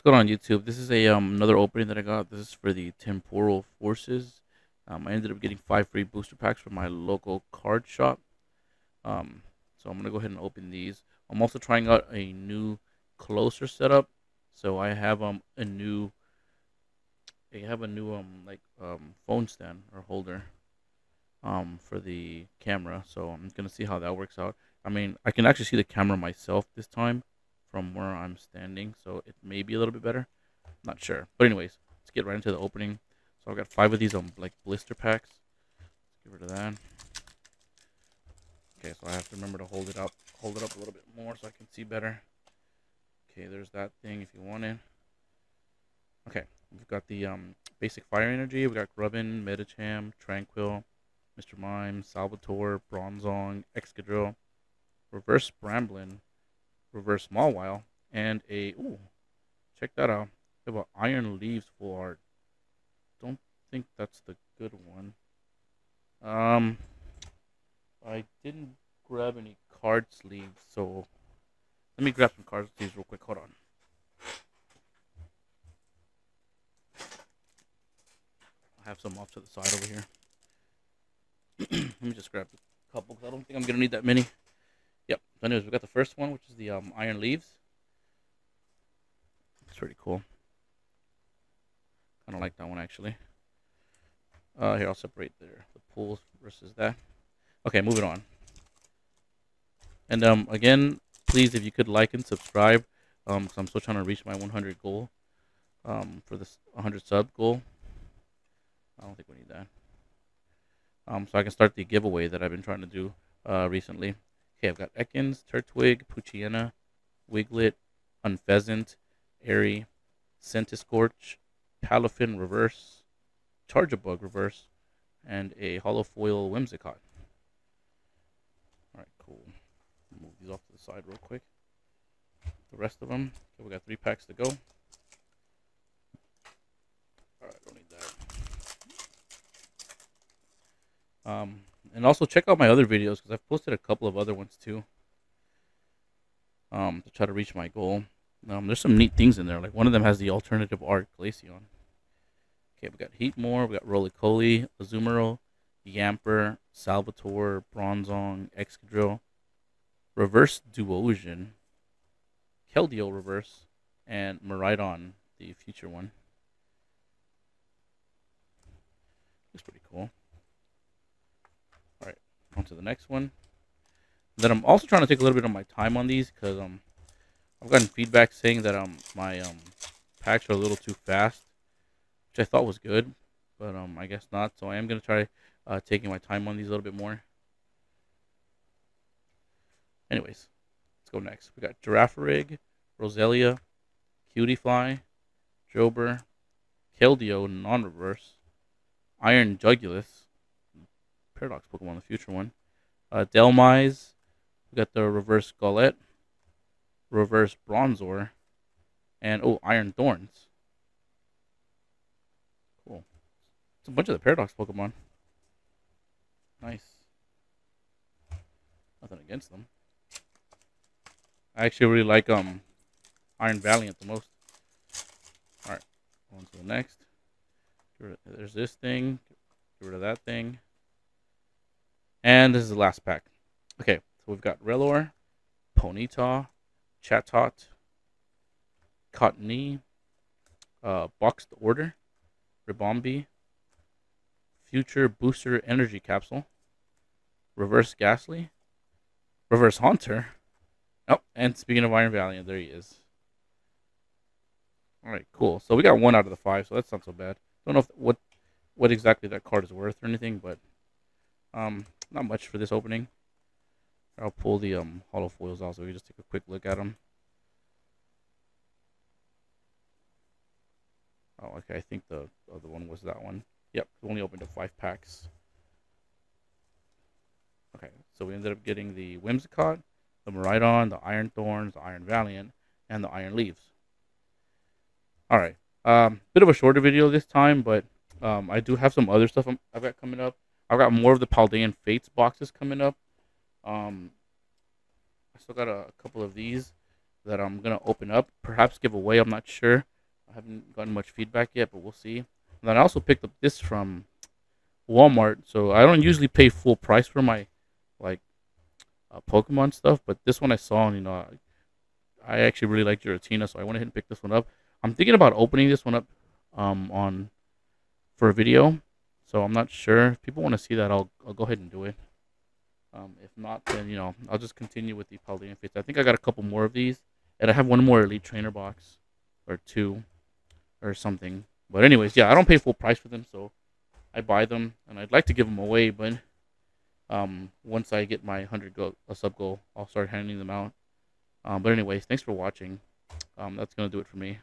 What's going on YouTube? This is a um another opening that I got. This is for the Temporal Forces. Um, I ended up getting five free booster packs from my local card shop. Um, so I'm gonna go ahead and open these. I'm also trying out a new closer setup. So I have um a new I have a new um like um phone stand or holder um for the camera. So I'm gonna see how that works out. I mean I can actually see the camera myself this time from where I'm standing, so it may be a little bit better. Not sure. But anyways, let's get right into the opening. So I've got five of these on like blister packs. Let's get rid of that. Okay, so I have to remember to hold it up, hold it up a little bit more so I can see better. Okay, there's that thing if you want it. Okay, we've got the um basic fire energy. We've got Grubbin, Medicham, Tranquill, Mr. Mime, Salvatore, Bronzong, Excadrill, Reverse Bramblin, reverse Mawile, and a ooh, check that out. We have an Iron Leaves full art. Don't think that's the good one. Um, I didn't grab any card sleeves, so let me grab some card sleeves real quick. Hold on. I have some off to the side over here. let me just grab a couple because I don't think I'm gonna need that many. So anyways, we got the first one, which is the um, Iron Leaves. It's pretty cool. Kind of like that one, actually. Uh, here, I'll separate the, the pools versus that. Okay, moving on. And um, again, please, if you could like and subscribe, um, because I'm still trying to reach my 100 goal, um, for this 100 sub goal. I don't think we need that. Um, so I can start the giveaway that I've been trying to do uh, recently. Okay, I've got Ekans, Turtwig, Poochyena, Wiglett, Unfezant, Airy, Centiskorch, Palafin Reverse, Charjabug Reverse, and a Holofoil Whimsicott. Alright, cool. Move these off to the side real quick. The rest of them. Okay, we got three packs to go. Alright, don't need that. Um, and also check out my other videos because I've posted a couple of other ones too. Um, to try to reach my goal. Um, there's some neat things in there. Like one of them has the alternative art Glaceon. Okay, we got Heatmor, we got Rolycoly, Azumarill, Yamper, Salvatore, Bronzong, Excadrill, Reverse Duosion, Keldeo Reverse, and Miraidon, the future one. Looks pretty cool on to the next one. Then I'm also trying to take a little bit of my time on these because um I've gotten feedback saying that um my um packs are a little too fast, which I thought was good, but um I guess not. So I am gonna try uh, taking my time on these a little bit more. Anyways, let's go next. We got Girafarig, Roselia, Cutiefly, Jober, Keldeo non-reverse, Iron Jugulis, Paradox Pokemon, the future one. Uh, Dhelmise. We got the reverse Golett. Reverse Bronzor. And, oh, Iron Thorns. Cool. It's a bunch of the Paradox Pokemon. Nice. Nothing against them. I actually really like um Iron Valiant the most. Alright, on to the next. There's this thing. Get rid of that thing. And this is the last pack. Okay, so we've got Relor, Ponyta, Chatot, Cottonee, uh, Boxed Order, Ribombee, Future Booster Energy Capsule, Reverse Gastly, Reverse Haunter. Oh, and speaking of Iron Valiant, there he is. All right, cool. So we got one out of the five, so that's not so bad. Don't know if, what what exactly that card is worth or anything, but um, not much for this opening. I'll pull the um, hollow foils out so we just take a quick look at them. Oh, okay. I think the other one was that one. Yep, we only opened up five packs. Okay, so we ended up getting the Whimsicott, the Miraidon, the Iron Thorns, the Iron Valiant, and the Iron Leaves. Alright, um, bit of a shorter video this time, but um, I do have some other stuff I've got coming up. I've got more of the Paldean Fates boxes coming up. Um, I still got a, a couple of these that I'm gonna open up, perhaps give away. I'm not sure. I haven't gotten much feedback yet, but we'll see. And then I also picked up this from Walmart. So I don't usually pay full price for my like uh, Pokemon stuff, but this one I saw and you know I, I actually really like Giratina, so I went ahead and picked this one up. I'm thinking about opening this one up um, on for a video, so I'm not sure. If people want to see that, I'll I'll go ahead and do it. Um, if not, then you know I'll just continue with the Paldean Fates. I think I got a couple more of these, and I have one more Elite Trainer box, or two, or something. But anyways, yeah, I don't pay full price for them, so I buy them, and I'd like to give them away, but um, once I get my hundred go a sub goal, I'll start handing them out. Um, but anyways, thanks for watching. Um, that's gonna do it for me.